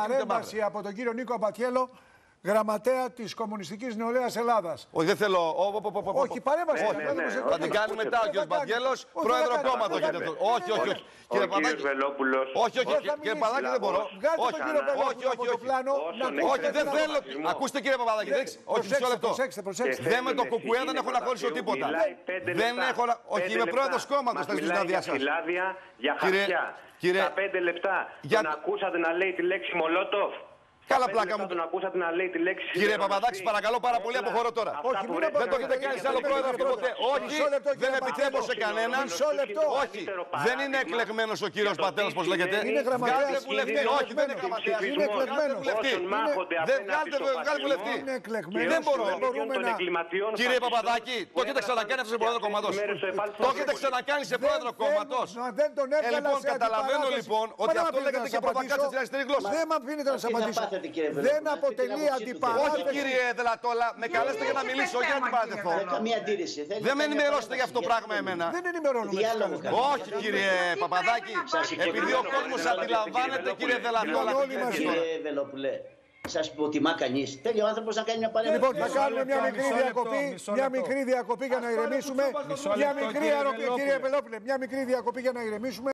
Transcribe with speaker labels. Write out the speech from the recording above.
Speaker 1: παρέμβαση από τον κύριο Νίκο Αμπατιέλο, γραμματέα της Κομμουνιστικής Νεολαίας Ελλάδας.
Speaker 2: Όχι, δεν θέλω. Ω, ω, ω, ω, ω, ω.
Speaker 1: Όχι, παρέμβαση.
Speaker 3: Ναι,
Speaker 1: θα
Speaker 3: ναι,
Speaker 1: κάνουμε
Speaker 3: ναι,
Speaker 1: σε
Speaker 3: όχι,
Speaker 2: Θα την
Speaker 1: κόμμα.
Speaker 2: κάνει μετά ο
Speaker 1: Δεν
Speaker 2: κ.
Speaker 1: θα κάνει.
Speaker 2: Μπατιέλο,
Speaker 1: Όχι, δεν
Speaker 2: πρόεδρο
Speaker 1: θα κάνει.
Speaker 2: κόμματος.
Speaker 1: Δεν θα
Speaker 2: έχετε
Speaker 1: κάνει.
Speaker 2: το- Όχι, όχι, όχι.
Speaker 3: Ο
Speaker 2: Κύριε
Speaker 3: κύριος
Speaker 2: Παπαδάκη.
Speaker 3: Βελόπουλος.
Speaker 2: Όχι, όχι,
Speaker 1: Δεν θα
Speaker 2: κύριε
Speaker 1: μιλήσει.
Speaker 2: Παπαδάκη δεν μπορώ.
Speaker 1: Βγάλτε
Speaker 2: Όχι,
Speaker 1: τον κύριο
Speaker 3: όχι,
Speaker 1: Πελόπουλο
Speaker 2: όχι,
Speaker 1: από το
Speaker 2: όχι.
Speaker 1: πλάνο.
Speaker 3: Όσον
Speaker 1: να
Speaker 3: έχετε
Speaker 1: ακούσει
Speaker 2: Όχι, δεν
Speaker 1: ένα
Speaker 2: θέλω.
Speaker 1: ρατσισμό.
Speaker 2: Ακούστε κύριε Παπαδάκη. δεν- Όχι, μισό
Speaker 1: Προσέξτε,
Speaker 2: λεπτό.
Speaker 1: προσέξτε, προσέξτε.
Speaker 2: Δεν με το
Speaker 3: Θέλει
Speaker 2: κουκουέ δεν
Speaker 3: στην
Speaker 2: έχω να χωρίσω
Speaker 3: Παπαδίου,
Speaker 2: τίποτα.
Speaker 3: μιλάει πέντε
Speaker 2: Δεν
Speaker 3: λεπτά.
Speaker 2: έχω να- Όχι,
Speaker 3: Πέντε
Speaker 2: είμαι
Speaker 3: λεπτά.
Speaker 2: πρόεδρος κόμματος
Speaker 3: Μας
Speaker 2: στα
Speaker 3: μιλάει
Speaker 2: συνάδεια
Speaker 3: για
Speaker 2: σας.
Speaker 3: φυλάδια, για
Speaker 2: Κύριε-
Speaker 3: χαρτιά.
Speaker 2: κύριε-
Speaker 3: Στα πέντε λεπτά
Speaker 2: Για-
Speaker 3: τον ακούσατε να λέει τη λέξη Μολότοφ;
Speaker 2: Καλά
Speaker 3: Στα πέντε
Speaker 2: πλάκα
Speaker 3: λεπτά
Speaker 2: μου.
Speaker 3: Τον ακούσατε να λέει τη λέξη
Speaker 2: Κύριε
Speaker 3: σιδηροδρομική.
Speaker 2: Παπαδάκη, παρακαλώ πάρα πολύ,
Speaker 3: Όλα
Speaker 2: αποχωρώ τώρα.
Speaker 3: αυτά
Speaker 1: Όχι,
Speaker 3: που
Speaker 1: μην
Speaker 3: λέτε
Speaker 1: αποχωρείτε.
Speaker 2: Δεν το έχετε κάνει σε άλλο πρόεδρο αυτό ποτέ. Όχι,
Speaker 1: Μισό λεπτό,
Speaker 2: δεν
Speaker 1: κύριε
Speaker 2: επιτρέπω σε
Speaker 1: Παπαδάκη.
Speaker 2: κανέναν.
Speaker 1: Μισό λεπτό.
Speaker 2: Όχι, δεν είναι εκλεγμένος ο κύριος Πατέρα, όπω λέγεται.
Speaker 1: Είναι γραμματέας.
Speaker 2: Βγάλτε βουλευτή.
Speaker 1: Είναι
Speaker 2: Όχι, δεν είναι
Speaker 1: εκλεγμένος.
Speaker 2: γραμματέας.
Speaker 1: Είναι εκλεγμένος.
Speaker 2: βουλευτή.
Speaker 3: Όσων μάχονται
Speaker 2: Δεν
Speaker 3: απέναντι
Speaker 2: βγάλτε
Speaker 3: στο
Speaker 2: βγάλτε
Speaker 3: φασισμό
Speaker 2: βουλευτή.
Speaker 1: Είναι εκλεγμένος.
Speaker 2: Δεν μπορώ.
Speaker 1: Δεν μπορούμε
Speaker 3: των
Speaker 1: να-
Speaker 3: εγκληματιών
Speaker 2: Κύριε
Speaker 3: φασιστών
Speaker 2: Παπαδάκη,
Speaker 3: που
Speaker 2: το έχετε
Speaker 3: έγραφαν
Speaker 2: ξανακάνει αυτό σε πρόεδρο
Speaker 3: αυτές τις
Speaker 2: κόμματος.
Speaker 3: μέρες στο
Speaker 2: Το
Speaker 3: Επάλτοπολη.
Speaker 2: έχετε ξανακάνει σε πρόεδρο
Speaker 1: Δεν
Speaker 2: κόμματος.
Speaker 1: θέλω να- Δεν τον
Speaker 2: Ε,
Speaker 1: έβγαλα
Speaker 2: λοιπόν,
Speaker 1: σε
Speaker 2: καταλαβαίνω
Speaker 1: αντιπαράθεση.
Speaker 2: λοιπόν
Speaker 1: Μα
Speaker 2: ότι
Speaker 1: δεν
Speaker 2: αυτό
Speaker 1: με
Speaker 2: λέγεται
Speaker 1: αφήνετε
Speaker 2: και
Speaker 1: να
Speaker 2: προβοκάτσια
Speaker 1: απαντήσω.
Speaker 2: στην αριστερή γλώσσα.
Speaker 1: Δεν με αφήνετε να σα
Speaker 4: Τι να
Speaker 1: απαντήσω.
Speaker 4: Πάθετε, κύριε Βελόπουλο,
Speaker 1: Δεν
Speaker 4: να έχετε την
Speaker 1: αποτελεί
Speaker 4: άποψή του,
Speaker 1: αντιπαράθεση.
Speaker 2: Όχι κύριε Δελατόλα, με καλέσετε για να μιλήσω, όχι για να αντιπαρατεθώ.
Speaker 4: Δεν καμία αντίρρηση. Θέλει
Speaker 2: Δεν με
Speaker 4: καμία
Speaker 2: ενημερώσετε για αυτό το
Speaker 4: παρέμβαση.
Speaker 2: πράγμα εμένα.
Speaker 1: Δεν ενημερώνουμε τους
Speaker 4: Διάλογο
Speaker 1: καλεσμένους.
Speaker 4: κάνουμε.
Speaker 2: Όχι κύριε Παπαδάκη, επειδή ο κόσμος αντιλαμβάνεται κύριε Δελατόλα
Speaker 1: Λοιπόν,
Speaker 2: τι
Speaker 1: όλοι μαζί.
Speaker 2: θέλει τώρα.
Speaker 4: Κύριε Βελόπουλε, σας υποτιμά κανείς. Θέλει ο άνθρωπος να κάνει μια παρέμβαση.
Speaker 1: Λοιπόν, θα κάνουμε μια
Speaker 5: λεπτό,
Speaker 1: μικρή
Speaker 5: μισό λεπτό,
Speaker 1: διακοπή.
Speaker 5: μισό
Speaker 1: Μια
Speaker 5: λεπτό.
Speaker 1: μικρή διακοπή για να ηρεμήσουμε.
Speaker 5: Μισό
Speaker 1: Μια
Speaker 5: λεπτό,
Speaker 1: μικρή
Speaker 5: κύριε
Speaker 1: αεροπλή-
Speaker 5: Βελόπουλε.
Speaker 1: κύριε Βελόπουλε, μια μικρή διακοπή για να ηρεμήσουμε.